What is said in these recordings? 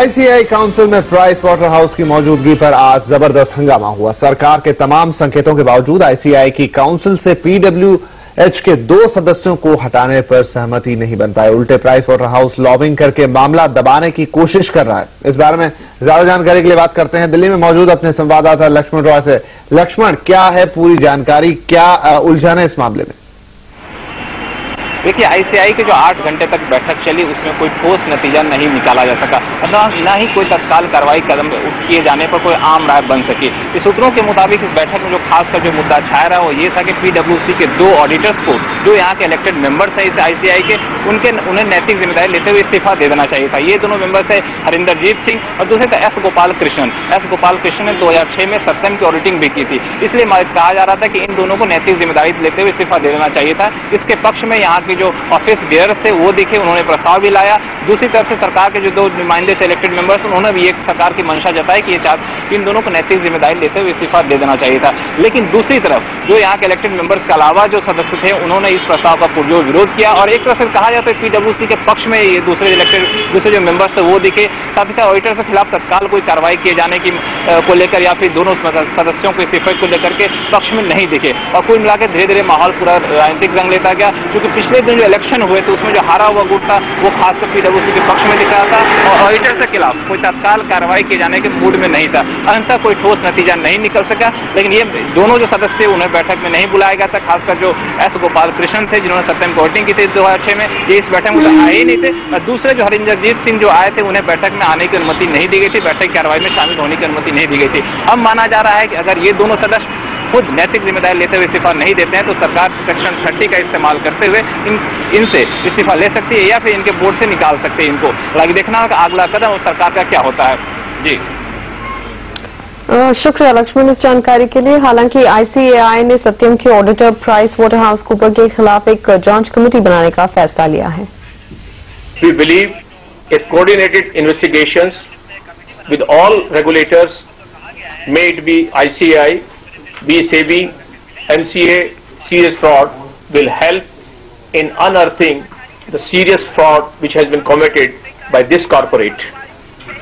ICI council में price water house की मौजूदगी पर आज ज़बरदस्त हंगामा हुआ। सरकार के तमाम संकेतों के बावजूद आईसीआई की काउंसिल से पीडब्ल्यू एच के दो सदस्यों को हटाने पर सहमति नहीं बन पाई। उल्टे प्राइस वाटर हाउस लॉबिंग करके मामला दबाने की कोशिश कर रहा है। इस बारे में ज़्यादा जानकारी के लिए बात करते हैं। दिल्ली में मौजूद अपने संवाददाता लक्ष्मण रॉय से। लक्ष्मण, क्या है पूरी जानकारी? क्या उलझन इस मामले में? देखिए आईसीआई के जो आठ घंटे तक बैठक चली, उसमें कोई ठोस नतीजा नहीं निकाला जा सका। अतः न ही कोई तत्काल कार्रवाई कदम किए जाने पर कोई आम राय बन सकी। इस सूत्रों के मुताबिक इस बैठक में जो खासकर जो मुद्दा छाया रहा, वो ये था कि पीडब्ल्यूसी के दो ऑडिटर्स को, जो यहाँ के इलेक्टेड मेंबर्स हैं इस आईसीआई के, उनके, उन्हें नैतिक ज़िम्मेदारी लेते हुए इस्तीफा दे देना चाहिए था। ये दोनों मेंबर्स है हरिंदरजीत सिंह और दूसरे थे एस गोपाल कृष्णन। एस गोपाल कृष्णन ने दो हज़ार छह में सत्यम की ऑडिटिंग भी की थी। इसलिए कहा जा रहा था कि इन दोनों को नैतिक ज़िम्मेदारी लेते हुए इस्तीफा दे देना चाहिए था। इसके पक्ष में यहाँ की जो ऑफ़िस बेयर थे, वो दिखे, उन्होंने प्रस्ताव भी लाया। दूसरी तरफ़ से सरकार के जो दो नुमाइंदे से इलेक्टेड मेंबर्स उन्होंने भी एक सरकार की मंशा जताई कि ये चाह इन दोनों को नैतिक ज़िम्मेदारी लेते हुए इस्तीफा दे देना चाहिए था। लेकिन दूसरी तरफ़, जो यहाँ के इलेक्टेड मेंबर्स के अलावा जो सदस्य थे, उन्होंने इस प्रस्ताव का पुरजोर विरोध किया। और एक तरफ़ से कहा जाता है पीडब्ल्यूसी के पक्ष में ये दूसरे इलेक्टेड दूसरे जो मेंबर्स थे, वो दिखे, साथ ही साथ ऑडिटर के खिलाफ तत्काल कोई कार्रवाई किए जाने की को लेकर या फिर दोनों सदस्यों के इस्तीफे को लेकर के पक्ष में नहीं दिखे। और कुल मिलाकर धीरे धीरे माहौल पूरा राजनीतिक रंग लेता गया, क्योंकि पिछले दिन जो इलेक्शन हुए थे उसमें जो हारा हुआ गुट था, वो खासकर पीडब्ल्यूसी के पक्ष में दिख रहा था और ऑडिटर के खिलाफ कोई तत्काल कार्रवाई किए जाने के मूड में नहीं था। अंततः कोई ठोस नतीजा नहीं निकल सका, लेकिन ये दोनों जो सदस्य उन्हें बैठक में नहीं बुलाया गया था, खासकर जो एस गोपाल कृष्ण थे, जिन्होंने सत्यम कोर्टिंग की थी दो हज़ार छह में, ये इस बैठक में आए ही नहीं थे। और दूसरे जो हरिंदरजीत सिंह जो आए थे, उन्हें बैठक में आने की अनुमति नहीं दी गई थी, बैठक की कार्रवाई में शामिल होने की अनुमति नहीं दी गई थी। अब माना जा रहा है कि अगर ये दोनों सदस्य खुद नैतिक ज़िम्मेदारी लेते हुए इस्तीफा नहीं देते हैं तो सरकार सेक्शन थर्टी का इस्तेमाल करते हुए इन इनसे इस्तीफा ले सकती है या फिर इनके बोर्ड से निकाल सकते हैं इनको। हालाँकि देखना होगा अगला कदम सरकार का क्या होता है। जी। शुक्रिया लक्ष्मण इस जानकारी के लिए। हालाँकि आईसीएआई ने सत्यम के auditor price water house Cooper के खिलाफ एक जाँच कमेटी बनाने का फैसला लिया है। We believe a coordinated investigations with all regulators, may it be ICI, BSAB, MCA, serious fraud, will help in unearthing the serious fraud which has been committed by this corporate.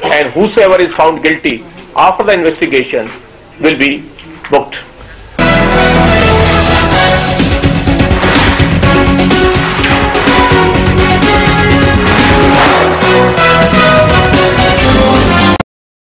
And whosoever is found guilty after the investigation will be booked.